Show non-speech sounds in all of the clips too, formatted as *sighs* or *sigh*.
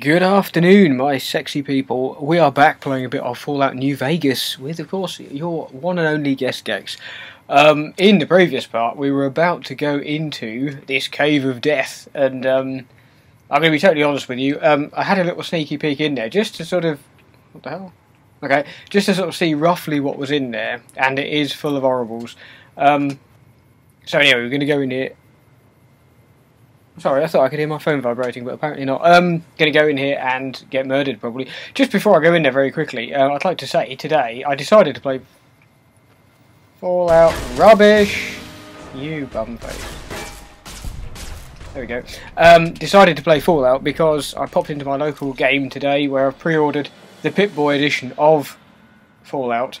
Good afternoon, my sexy people. We are back playing a bit of Fallout New Vegas with, of course, your one and only guest Gex. Um, in the previous part, we were about to go into this cave of death, and um, I'm going to be totally honest with you. Um, I had a little sneaky peek in there just to sort of. What the hell? Okay, just to sort of see roughly what was in there, and it is full of horribles. Um, so, anyway, we're going to go in here Sorry, I thought I could hear my phone vibrating, but apparently not. Um, going to go in here and get murdered probably. Just before I go in there very quickly, uh, I'd like to say today I decided to play Fallout Rubbish. You bumface. There we go. Um, decided to play Fallout because I popped into my local game today where I've pre-ordered the Pip-Boy edition of Fallout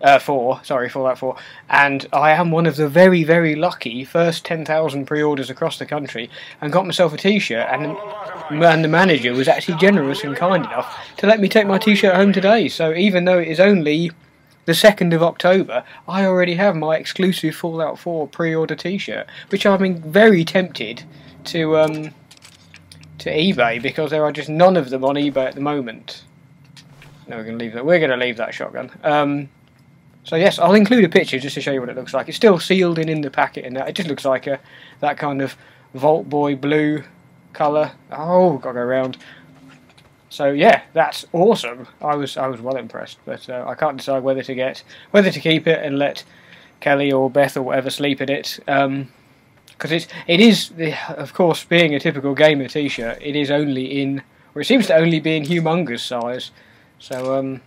uh, 4, sorry, Fallout 4, and I am one of the very, very lucky first 10,000 pre-orders across the country and got myself a t-shirt and, and the manager was actually generous and kind enough to let me take my t-shirt home today, so even though it is only the 2nd of October, I already have my exclusive Fallout 4 pre-order t-shirt, which I've been very tempted to, um, to eBay because there are just none of them on eBay at the moment. No, we're going to leave that. We're going to leave that shotgun. Um, so yes, I'll include a picture just to show you what it looks like. It's still sealed in in the packet, and that. it just looks like a that kind of Vault Boy blue colour. Oh, got to go around. So yeah, that's awesome. I was I was well impressed, but uh, I can't decide whether to get whether to keep it and let Kelly or Beth or whatever sleep in it. Um, because it's it is of course being a typical gamer T-shirt. It is only in, or it seems to only be in humongous size. So um,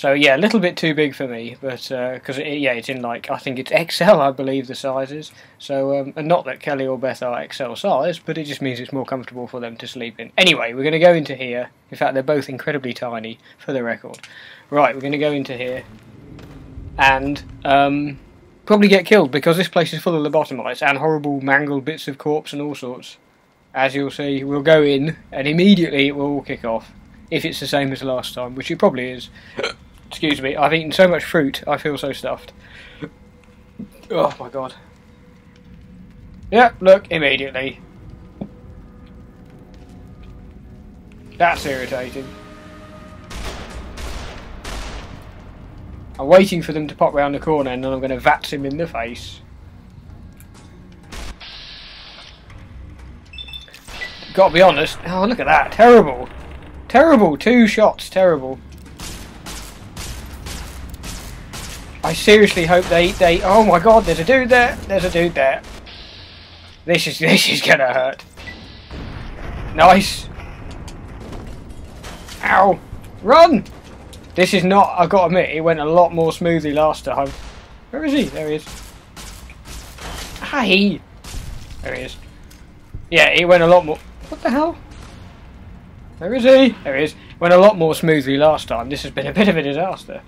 so yeah, a little bit too big for me, but because uh, it, yeah, it's in like I think it's XL, I believe the size is. So um, and not that Kelly or Beth are XL size, but it just means it's more comfortable for them to sleep in. Anyway, we're going to go into here. In fact, they're both incredibly tiny for the record. Right, we're going to go into here and um, probably get killed because this place is full of lobotomites and horrible mangled bits of corpse and all sorts. As you'll see, we'll go in and immediately it will all kick off. If it's the same as last time, which it probably is. Excuse me, I've eaten so much fruit, I feel so stuffed. Oh my god. Yep, look, immediately. That's irritating. I'm waiting for them to pop round the corner and then I'm going to vats him in the face. Gotta be honest. Oh, look at that. Terrible. Terrible. Two shots. Terrible. I seriously hope they they. Oh my god! There's a dude there. There's a dude there. This is *laughs* this is gonna hurt. Nice. Ow! Run! This is not. I gotta admit, it went a lot more smoothly last time. Where is he? There he is. Hi. There he is. Yeah, it went a lot more. What the hell? Where is he? There he is. Went a lot more smoothly last time. This has been a bit of a disaster.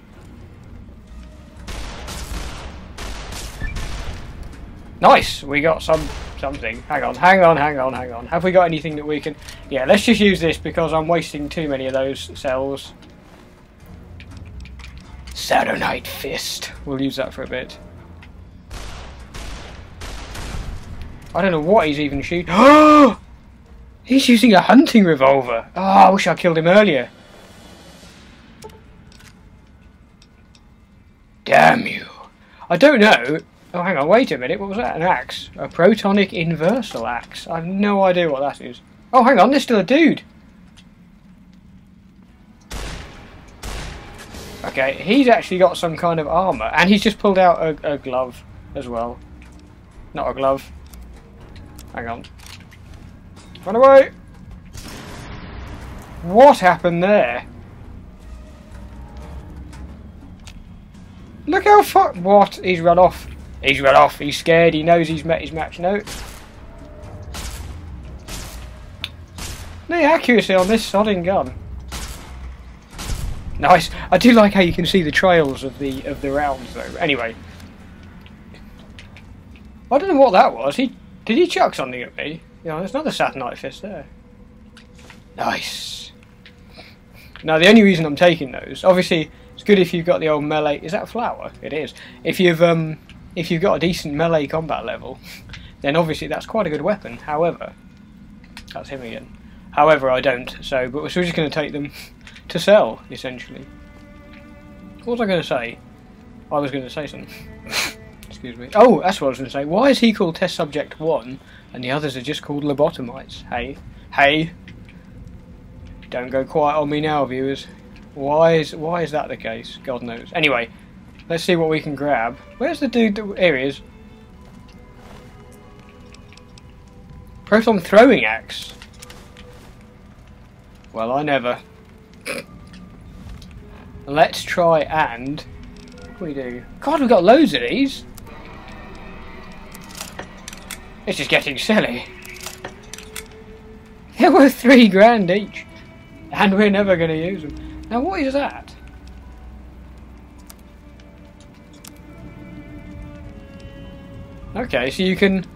Nice! We got some something. Hang on, hang on, hang on, hang on. Have we got anything that we can... Yeah, let's just use this because I'm wasting too many of those cells. Saturnite Fist. We'll use that for a bit. I don't know what he's even shooting. *gasps* He's using a hunting revolver. Oh, I wish I killed him earlier. Damn you. I don't know Oh, hang on, wait a minute, what was that? An axe? A protonic inversal axe? I have no idea what that is. Oh, hang on, there's still a dude! Okay, he's actually got some kind of armour, and he's just pulled out a, a glove as well. Not a glove. Hang on. Run away! What happened there? Look how far- What? He's run off. He's run off. He's scared. He knows he's met his match note. The accuracy on this sodding gun. Nice. I do like how you can see the trails of the of the rounds though. Anyway. I don't know what that was. He did he chuck something at me? Yeah, there's another Saturnite fist there. Nice. Now the only reason I'm taking those, obviously it's good if you've got the old melee is that flower? It is. If you've um if you've got a decent melee combat level, then obviously that's quite a good weapon. However, that's him again. However, I don't. So, but we're just going to take them to sell, essentially. What was I going to say? I was going to say something. *laughs* Excuse me. Oh, that's what I was going to say. Why is he called Test Subject 1 and the others are just called lobotomites? Hey. Hey. Don't go quiet on me now, viewers. Why is why is that the case? God knows. Anyway, let's see what we can grab. Where's the dude that... Here he is. Proton throwing axe. Well, I never. *laughs* Let's try and... We do? God, we've got loads of these. This is getting silly. They're worth three grand each. And we're never going to use them. Now, what is that? Okay, so you can...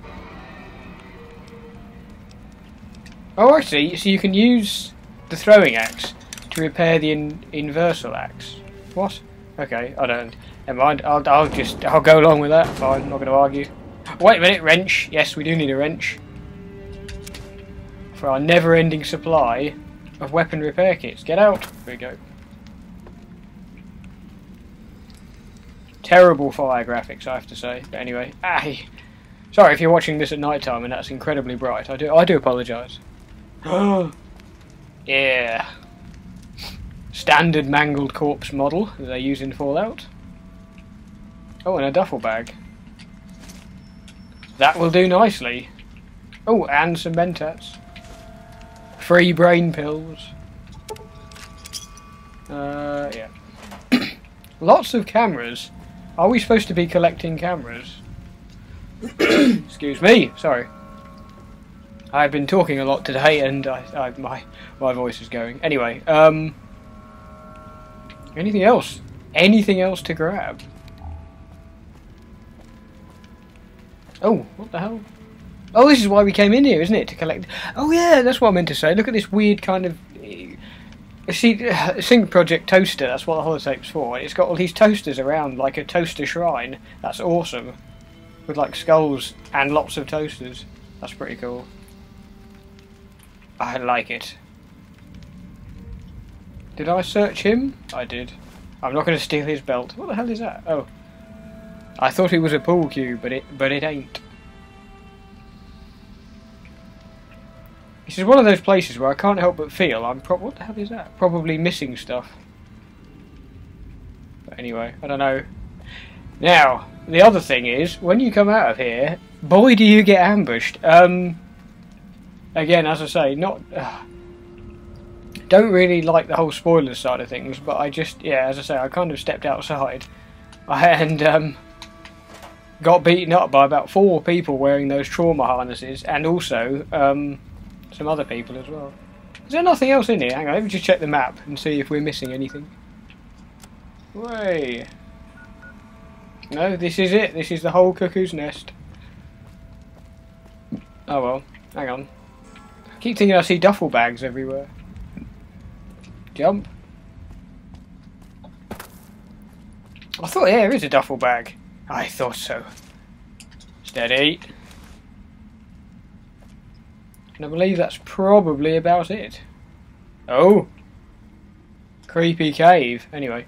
Oh, see. So you can use the throwing axe to repair the in inversal axe. What? Okay, I don't. Never mind. I'll, I'll just I'll go along with that. Fine. I'm not going to argue. Wait a minute. Wrench. Yes, we do need a wrench for our never-ending supply of weapon repair kits. Get out. There we go. Terrible fire graphics, I have to say. But anyway, aye. Sorry if you're watching this at night time and that's incredibly bright. I do I do apologise. *gasps* yeah. Standard mangled corpse model that they use in Fallout. Oh, and a duffel bag. That will do nicely. Oh, and some mentats. Free brain pills. Uh, yeah. *coughs* Lots of cameras. Are we supposed to be collecting cameras? *coughs* Excuse me, sorry. I've been talking a lot today and I, I, my, my voice is going. Anyway, um... Anything else? Anything else to grab? Oh, what the hell? Oh, this is why we came in here, isn't it? To collect... Oh yeah, that's what I meant to say. Look at this weird kind of... See, Sync Project Toaster, that's what the holotape's for. It's got all these toasters around, like a toaster shrine. That's awesome. With like skulls and lots of toasters. That's pretty cool. I like it. Did I search him? I did. I'm not going to steal his belt. What the hell is that? Oh. I thought it was a pool cue, but it but it ain't. This is one of those places where I can't help but feel I'm pro- what the hell is that? Probably missing stuff. But anyway, I don't know. Now, the other thing is, when you come out of here, boy do you get ambushed. Um, again, as I say, not... Uh, don't really like the whole spoilers side of things, but I just, yeah, as I say, I kind of stepped outside *laughs* and um, got beaten up by about four people wearing those trauma harnesses, and also um, some other people as well. Is there nothing else in here? Hang on, let me just check the map and see if we're missing anything. Way. No, this is it. This is the whole cuckoo's nest. Oh well, hang on. I keep thinking I see duffel bags everywhere. Jump. I thought yeah, there is a duffel bag. I thought so. Steady. And I believe that's probably about it. Oh! Creepy cave. Anyway.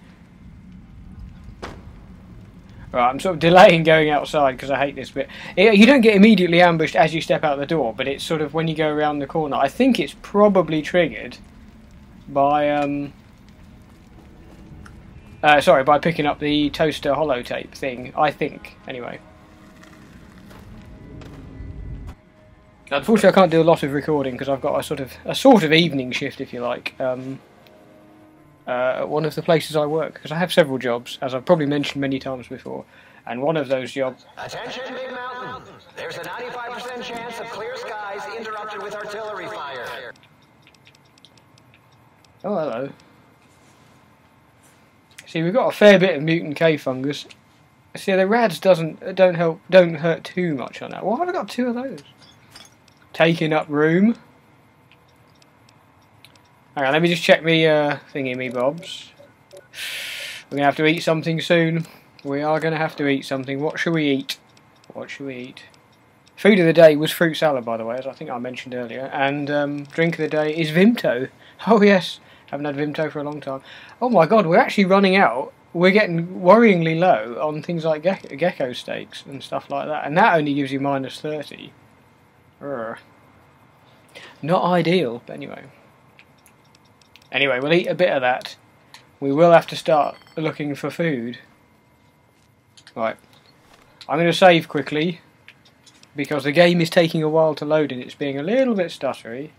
Right, I'm sort of delaying going outside because I hate this bit. You don't get immediately ambushed as you step out the door, but it's sort of when you go around the corner. I think it's probably triggered by, um... Uh, sorry, by picking up the toaster holotape thing. I think, anyway. Unfortunately, I can't do a lot of recording because I've got a sort of a sort of evening shift, if you like, um, uh, at one of the places I work. Because I have several jobs, as I've probably mentioned many times before, and one of those jobs. Attention, Big Mountain! There's a 95% chance of clear skies interrupted with artillery fire. Oh, hello. See, we've got a fair bit of mutant K fungus. See, the rads doesn't don't help, don't hurt too much on that. Why have I got two of those? Taking up room. Hang on, let me just check me uh, thingy me bobs. We're going to have to eat something soon. We are going to have to eat something. What should we eat? What should we eat? Food of the day was fruit salad, by the way, as I think I mentioned earlier. And um, drink of the day is Vimto. *laughs* Oh, yes. Haven't had Vimto for a long time. Oh my god, we're actually running out. We're getting worryingly low on things like gecko, gecko steaks and stuff like that. And that only gives you minus 30. Not ideal, but anyway. Anyway, we'll eat a bit of that. We will have to start looking for food. Right. I'm going to save quickly because the game is taking a while to load and it's being a little bit stuttery.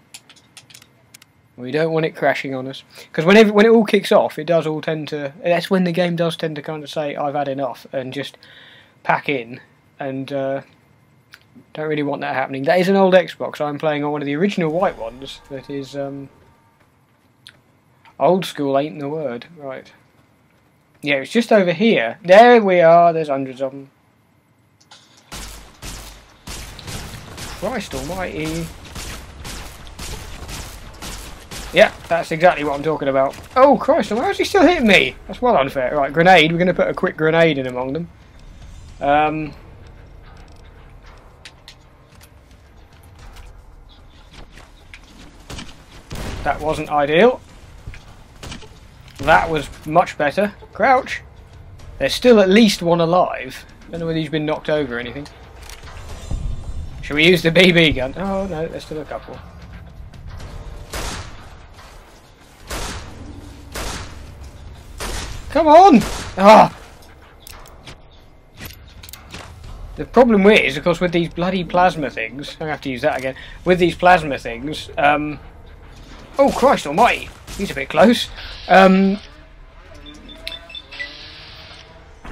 We don't want it crashing on us because whenever when it all kicks off, it does all tend to. That's when the game does tend to kind of say, "I've had enough," and just pack in. And uh, don't really want that happening. That is an old Xbox. I'm playing on one of the original white ones. That is um, old school. Ain't the word, right? Yeah, it's just over here. There we are. There's hundreds of them. Christ almighty. Yeah, that's exactly what I'm talking about. Oh, Christ, why is he still hitting me? That's well unfair. Right, grenade. We're going to put a quick grenade in among them. Um, that wasn't ideal. That was much better. Crouch. There's still at least one alive. Don't know whether he's been knocked over or anything. Should we use the BB gun? Oh no, there's still a couple. Come on! Ah! The problem with is, of course, with these bloody plasma things, I have to use that again, with these plasma things, um, oh Christ almighty, he's a bit close, um,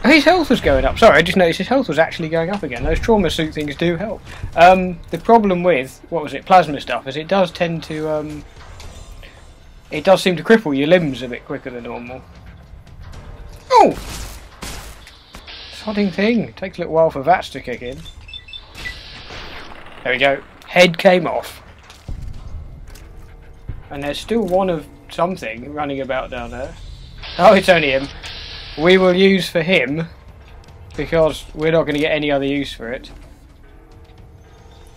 his health was going up. Sorry, I just noticed his health was actually going up again. Those trauma suit things do help. Um, the problem with, what was it, plasma stuff, is it does tend to, um, it does seem to cripple your limbs a bit quicker than normal. Oh! Sodding thing. Takes a little while for VATS to kick in. There we go. Head came off. And there's still one of something running about down there. Oh, it's only him. We will use for him because we're not going to get any other use for it.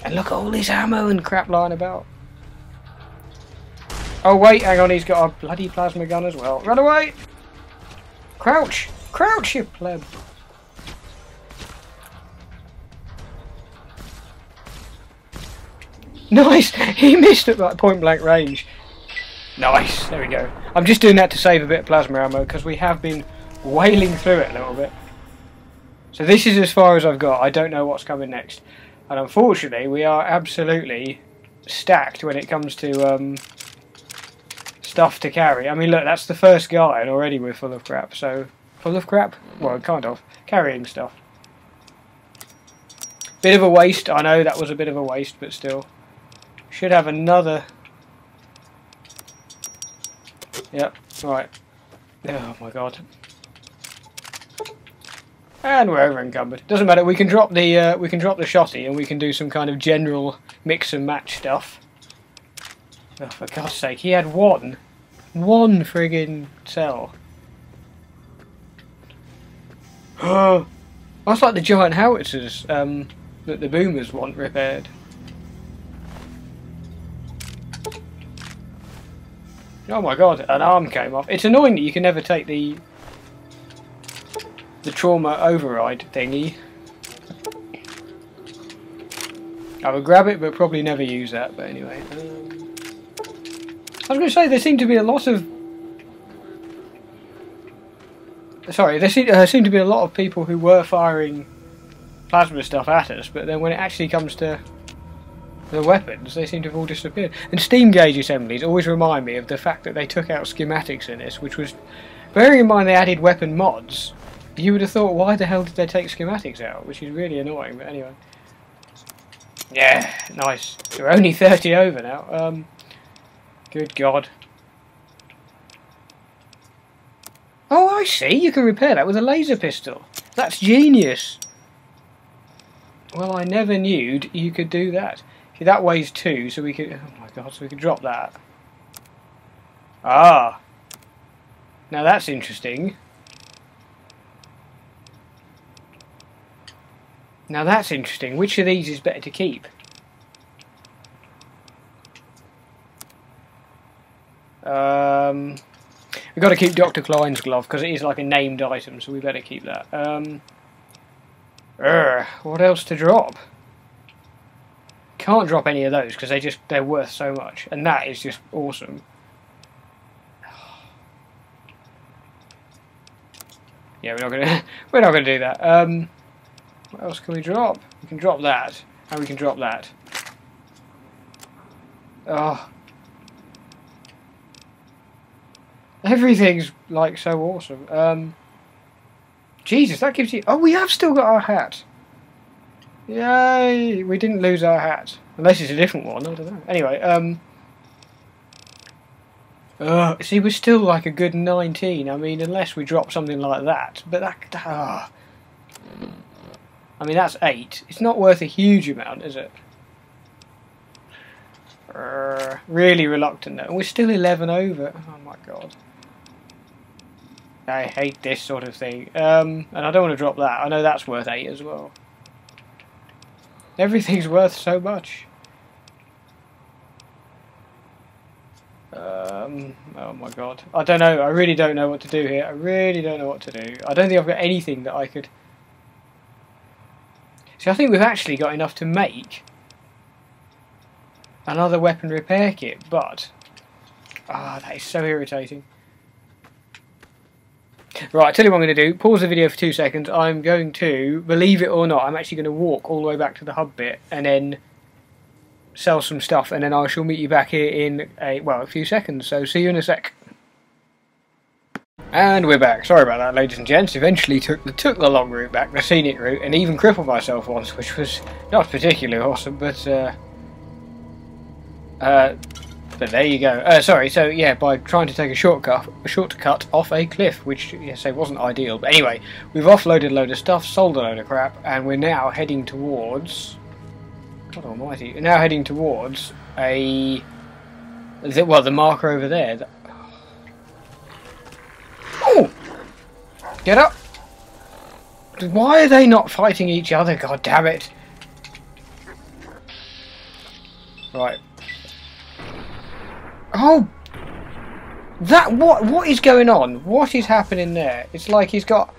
And look at all this ammo and crap lying about. Oh wait, hang on, he's got a bloody plasma gun as well. Run away! Crouch! Crouch, you pleb! Nice! *laughs* He missed at like point blank range. Nice, there we go. I'm just doing that to save a bit of plasma ammo because we have been wailing through it a little bit. So this is as far as I've got. I don't know what's coming next. And unfortunately, we are absolutely stacked when it comes to um, stuff to carry. I mean, look, that's the first guy, and already we're full of crap. So, full of crap? Well, kind of. Carrying stuff. Bit of a waste. I know that was a bit of a waste, but still. Should have another... Yep, right. Oh my god. And we're over encumbered. Doesn't matter. We can drop the uh, we can drop the shotty, and we can do some kind of general mix and match stuff. Oh, for God's sake, he had one, one friggin' cell. *gasps* That's like the giant howitzers um, that the boomers want repaired. Oh my god, an arm came off. It's annoying that you can never take the the trauma override thingy. I would grab it, but probably never use that. But anyway, um, I was going to say there seem to be a lot of. Sorry, there seem, seem to be a lot of people who were firing plasma stuff at us, but then when it actually comes to the weapons, they seem to have all disappeared. And steam gauge assemblies always remind me of the fact that they took out schematics in this, which was, bearing in mind they added weapon mods, you would have thought, why the hell did they take schematics out? Which is really annoying, but anyway. Yeah, nice. We're only 30 over now. Um, good God. Oh, I see. You can repair that with a laser pistol. That's genius. Well, I never knew you could do that. See, that weighs two, so we could... Oh my God, so we could drop that. Ah. Now that's interesting. Now that's interesting. Which of these is better to keep? Um, we've got to keep Dr. Klein's glove because it is like a named item, so we better keep that. Um, urgh, what else to drop? Can't drop any of those because they just they're worth so much, and that is just awesome. Yeah, we're not gonna *laughs* we're not gonna do that. Um, what else can we drop? We can drop that, and we can drop that. Oh, everything's like so awesome. Um, Jesus, that gives you. Oh, we have still got our hat. Yay! We didn't lose our hat, unless it's a different one. I don't know. Anyway, um. Uh, see, we're still like a good 19. I mean, unless we drop something like that. But that. Uh, I mean, that's 8. It's not worth a huge amount, is it? Uh, really reluctant though. We're still 11 over. Oh my god. I hate this sort of thing. Um, and I don't want to drop that. I know that's worth 8 as well. Everything's worth so much. Um, oh my god. I don't know. I really don't know what to do here. I really don't know what to do. I don't think I've got anything that I could... See, I think we've actually got enough to make another weapon repair kit, but... Ah, that is so irritating. Right, I'll tell you what I'm going to do. Pause the video for two seconds. I'm going to, believe it or not, I'm actually going to walk all the way back to the hub bit and then sell some stuff, and then I shall meet you back here in a well a few seconds. So see you in a sec. And we're back. Sorry about that, ladies and gents. Eventually took the took the long route back, the scenic route, and even crippled myself once, which was not particularly awesome. But uh, uh, but there you go. Uh, sorry. So yeah, by trying to take a shortcut, a shortcut off a cliff, which yes, it wasn't ideal. But anyway, we've offloaded a load of stuff, sold a load of crap, and we're now heading towards God almighty. We're now heading towards a... The, well, the marker over there. Oh! Get up! Why are they not fighting each other? God damn it! Right. Oh! That, what, what is going on? What is happening there? It's like he's got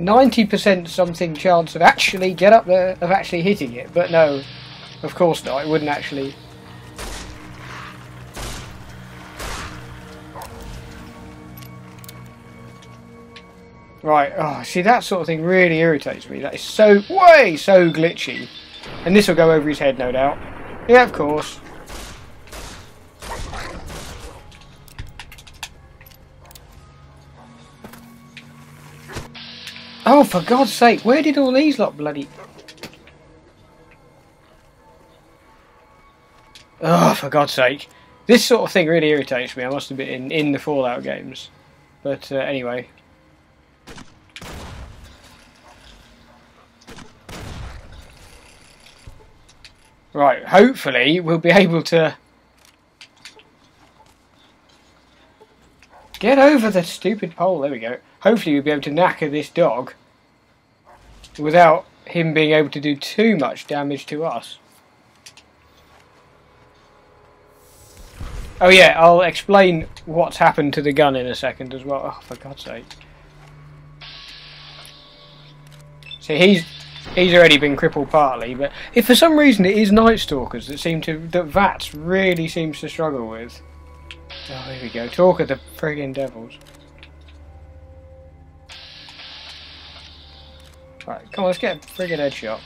90% something chance of actually get up there, of actually hitting it, but no, of course not, it wouldn't actually. Right, oh, see that sort of thing really irritates me, that is so, way, so glitchy. And this will go over his head, no doubt. Yeah, of course. Oh, for God's sake, where did all these lot bloody... Oh, for God's sake. This sort of thing really irritates me, I must admit, in, in the Fallout games. But uh, anyway. Right, hopefully we'll be able to... Get over the stupid pole, there we go. Hopefully we'll be able to knacker this dog without him being able to do too much damage to us. Oh yeah, I'll explain what's happened to the gun in a second as well. Oh, for God's sake. See, he's he's already been crippled partly, but if for some reason it is Night Stalkers that seem to that Vats really seems to struggle with. Oh, here we go. Talk of the friggin' devils. Right, come on, let's get a friggin' headshot.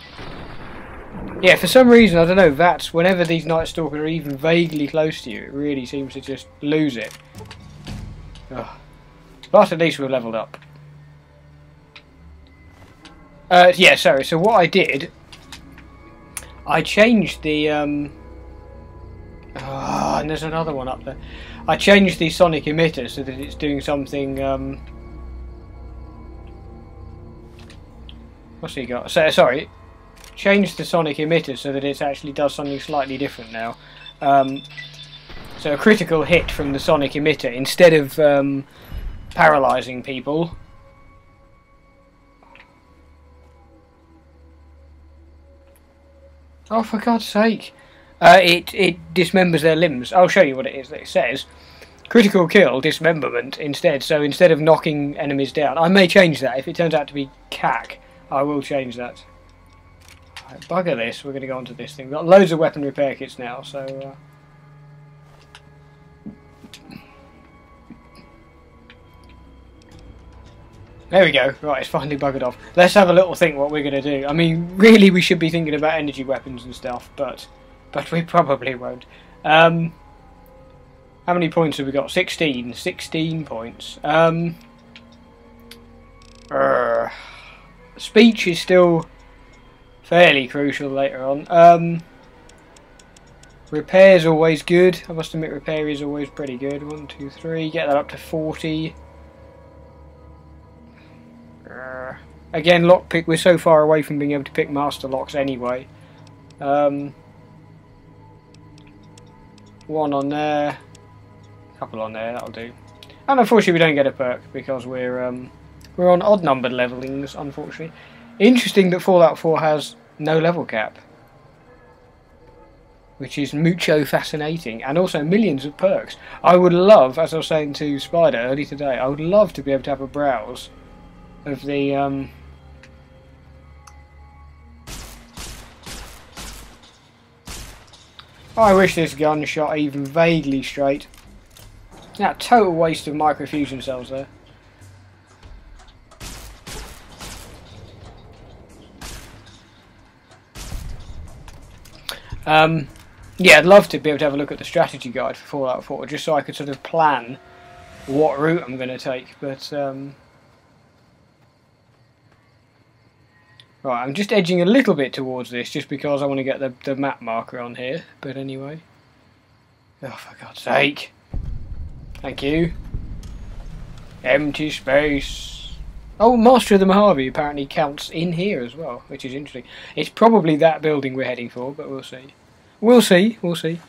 Yeah, for some reason, I don't know, that's whenever these Night Stalkers are even vaguely close to you, it really seems to just lose it. Ugh. But at least we've leveled up. Uh, yeah, sorry, so what I did, I changed the, um, oh, and there's another one up there. I changed the sonic emitter so that it's doing something, um, What's he got? So, sorry, change the sonic emitter so that it actually does something slightly different now. Um, so a critical hit from the sonic emitter, instead of um, paralysing people, Oh, for God's sake. Uh, it, it dismembers their limbs. I'll show you what it is that it says. Critical kill, dismemberment instead. So instead of knocking enemies down, I may change that. If it turns out to be CAC, I will change that. Right, bugger this, we're going to go on to this thing. We've got loads of weapon repair kits now, so... Uh, There we go. Right, it's finally buggered off. Let's have a little think what we're going to do. I mean, really we should be thinking about energy weapons and stuff, but but we *laughs* probably won't. Um, how many points have we got? 16. 16 points. Um, speech is still fairly crucial later on. Um, repair is always good. I must admit repair is always pretty good. One, two, three. Get that up to 40. Again, lockpick, we're so far away from being able to pick master locks anyway. Um, one on there, couple on there, that'll do. And unfortunately we don't get a perk because we're um, we're on odd numbered levelings, unfortunately. Interesting that Fallout 4 has no level cap. Which is mucho fascinating, and also millions of perks. I would love, as I was saying to Spider early today, I would love to be able to have a browse of the um, I wish this gun shot even vaguely straight. That total waste of microfusion cells there. Um, yeah, I'd love to be able to have a look at the strategy guide for Fallout 4, just so I could sort of plan what route I'm going to take. But um, Right, I'm just edging a little bit towards this just because I want to get the, the map marker on here. But anyway. Oh, for God's sake. Thank you. Empty space. Oh, Master of the Mojave apparently counts in here as well, which is interesting. It's probably that building we're heading for, but we'll see. We'll see, we'll see.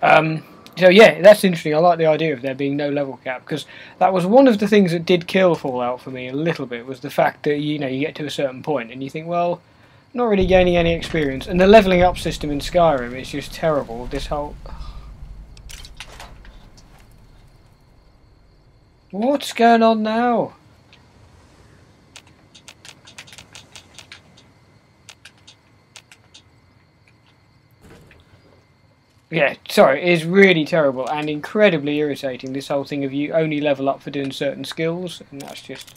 Um, so yeah, that's interesting. I like the idea of there being no level cap because that was one of the things that did kill Fallout for me a little bit was the fact that you know you get to a certain point and you think, well, not really gaining any experience, and the leveling up system in Skyrim is just terrible. This whole what's going on now? Yeah, sorry, it is really terrible and incredibly irritating, this whole thing of you only level up for doing certain skills, and that's just...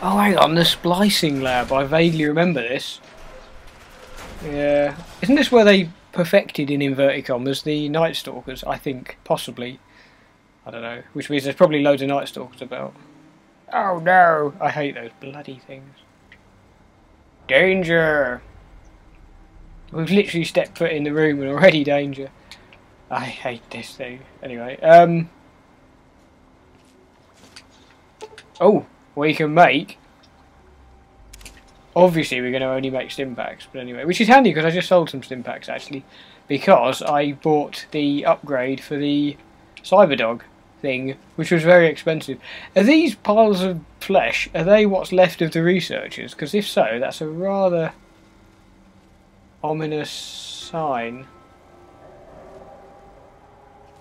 Oh, hang on, the splicing lab, I vaguely remember this. Yeah, isn't this where they perfected, in inverted commas, the Night Stalkers, I think, possibly. I don't know, which means there's probably loads of Night Stalkers about. Oh no, I hate those bloody things. Danger! We've literally stepped foot in the room and already danger. I hate this thing. Anyway, um... Oh, we can make... Obviously we're going to only make stimpaks, but anyway, which is handy because I just sold some stimpaks actually, because I bought the upgrade for the Cyberdog thing, which was very expensive. Are these piles of flesh, are they what's left of the researchers? Because if so, that's a rather ominous sign.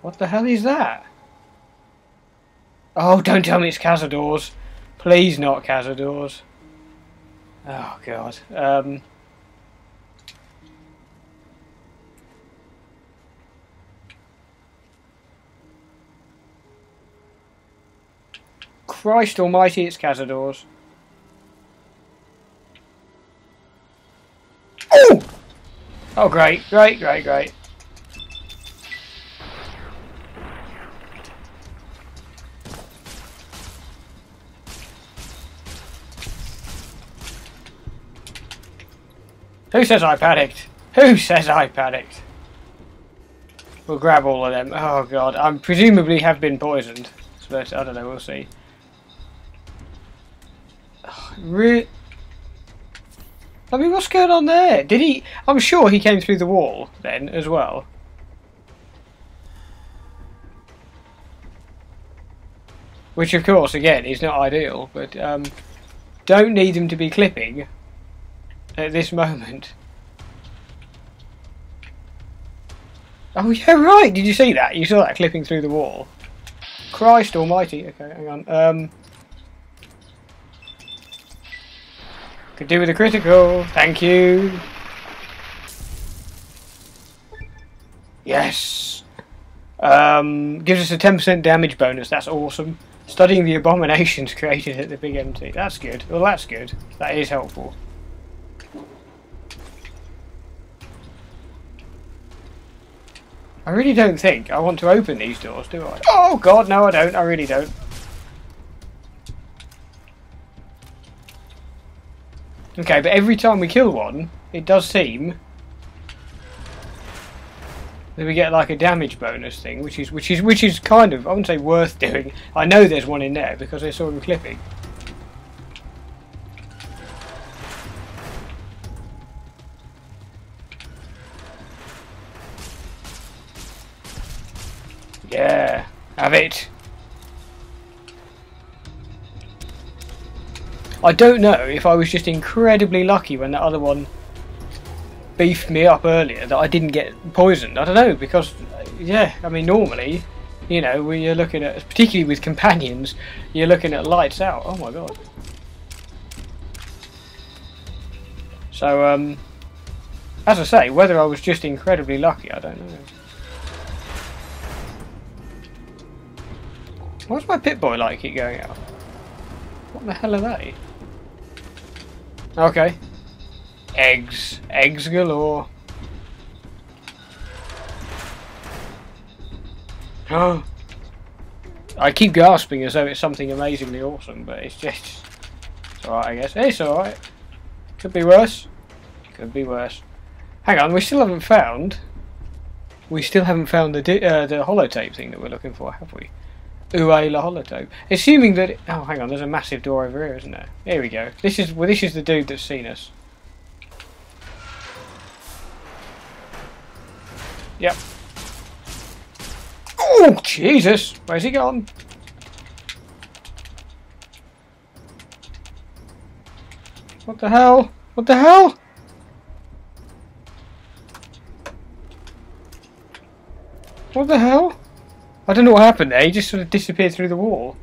What the hell is that? Oh, don't tell me it's Cazadors. Please not Cazadors. Oh, God. Um... Christ almighty, it's Cazadors. Oh! Oh, great, great, great, great. Who says I panicked? Who says I panicked? We'll grab all of them. Oh god, I presumably have been poisoned. But I don't know, we'll see. *sighs* Re I mean, what's going on there? Did he... I'm sure he came through the wall then as well. Which, of course, again, is not ideal, but um, don't need them to be clipping at this moment. Oh, yeah, right! Did you see that? You saw that clipping through the wall. Christ almighty. Okay, hang on. Um, could do with a critical. Thank you. Yes. Um, gives us a 10% damage bonus. That's awesome. Studying the abominations *laughs* created at the Big MT. That's good. Well, that's good. That is helpful. I really don't think I want to open these doors, do I? Oh god, no I don't. I really don't. Okay, but every time we kill one, it does seem that we get like a damage bonus thing, which is which is which is kind of I wouldn't say worth doing. I know there's one in there because I saw him clipping. Yeah, have it. I don't know if I was just incredibly lucky when that other one beefed me up earlier that I didn't get poisoned. I don't know because, yeah, I mean normally, you know, when you're looking at, particularly with companions, you're looking at lights out. Oh my god. So, um, as I say, whether I was just incredibly lucky, I don't know. What's my Pip-Boy like keep going out? What the hell are they? Okay. Eggs. Eggs galore. Oh. *gasps* I keep gasping as though it's something amazingly awesome, but it's just... It's alright, I guess. It's alright. Could be worse. Could be worse. Hang on, we still haven't found... We still haven't found the uh, the holotape thing that we're looking for, have we? Uela holotape. Assuming that... It, oh, hang on, there's a massive door over here, isn't there? Here we go. This is well, this is the dude that's seen us. Yep. Oh, Jesus! Where's he gone? What the hell? What the hell? What the hell? I don't know what happened there, he just sort of disappeared through the wall.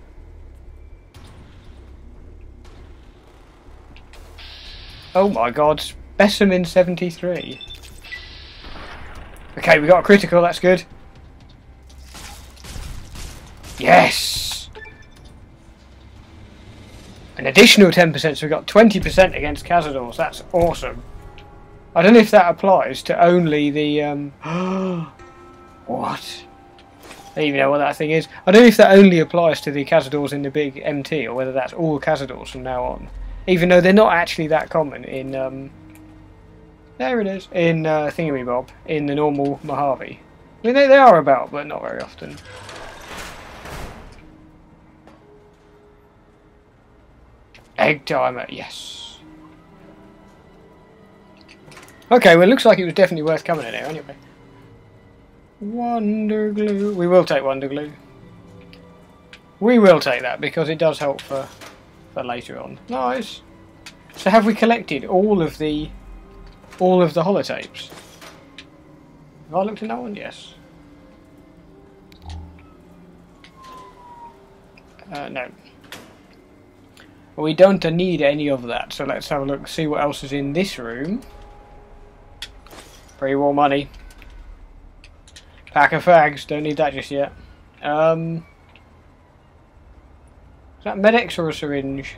Oh my god, Specimen 73. Okay, we got a critical, that's good. Yes! An additional 10%, so we got 20% against Cazadors, that's awesome. I don't know if that applies to only the, um... *gasps* what? I don't even know what that thing is. I don't know if that only applies to the Cazadors in the big MT, or whether that's all Cazadors from now on. Even though they're not actually that common in, um, there it is, in uh, Thingamabob, in the normal Mojave. I mean, they, they are about, but not very often. Egg timer, yes. Okay, well it looks like it was definitely worth coming in here anyway. Wonder glue. We will take wonder glue. We will take that because it does help for for later on. Nice. So have we collected all of the all of the holotapes? Have I looked at that one? Yes. Uh, no. Well, we don't need any of that, so let's have a look, see what else is in this room. Pre-war money. Pack of fags, don't need that just yet. Um, is that Med-X or a syringe?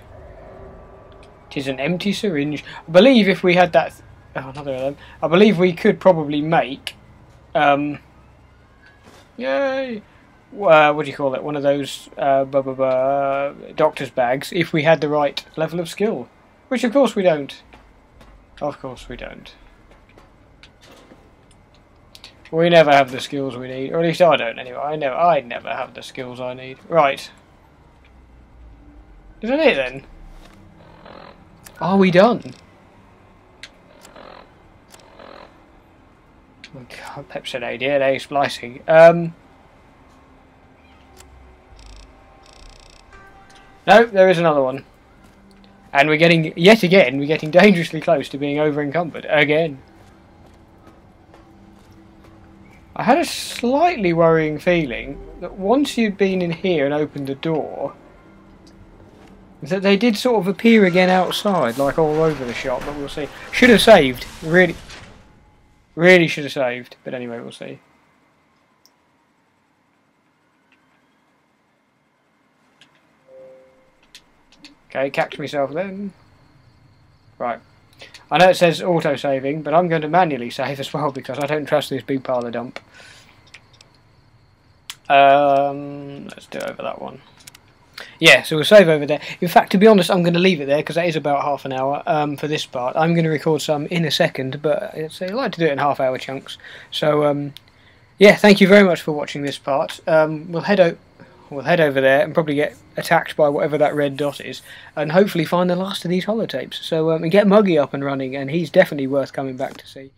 It is an empty syringe. I believe if we had that... Oh, another of them. I believe we could probably make... Um, yay! Uh, what do you call it? One of those uh, blah, blah, blah, doctor's bags if we had the right level of skill. Which of course we don't. Of course we don't. We never have the skills we need, or at least I don't anyway. I never, I never have the skills I need. Right. Is that it then? Are we done? Oh God, Pepsin DNA splicing. Um. No, there is another one. And we're getting, yet again, we're getting dangerously close to being over encumbered. Again. I had a slightly worrying feeling that once you'd been in here and opened the door, that they did sort of appear again outside, like all over the shop, but we'll see. Should have saved. Really, really should have saved. But anyway, we'll see. Okay, catch myself then. Right. I know it says auto-saving, but I'm going to manually save as well because I don't trust this big pile of dump. Um, let's do over that one. Yeah, so we'll save over there. In fact, to be honest, I'm going to leave it there because that is about half an hour um, for this part. I'm going to record some in a second, but it's, I like to do it in half-hour chunks. So, um, yeah, thank you very much for watching this part. Um, we'll head out we'll head over there and probably get attacked by whatever that red dot is, and hopefully find the last of these holotapes. So um, and get Muggy up and running, and he's definitely worth coming back to see.